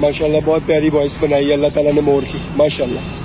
माशाल्लाह बहुत प्यारी वॉइस बनाई है अल्लाह ताला ने मोर की माशाल्लाह।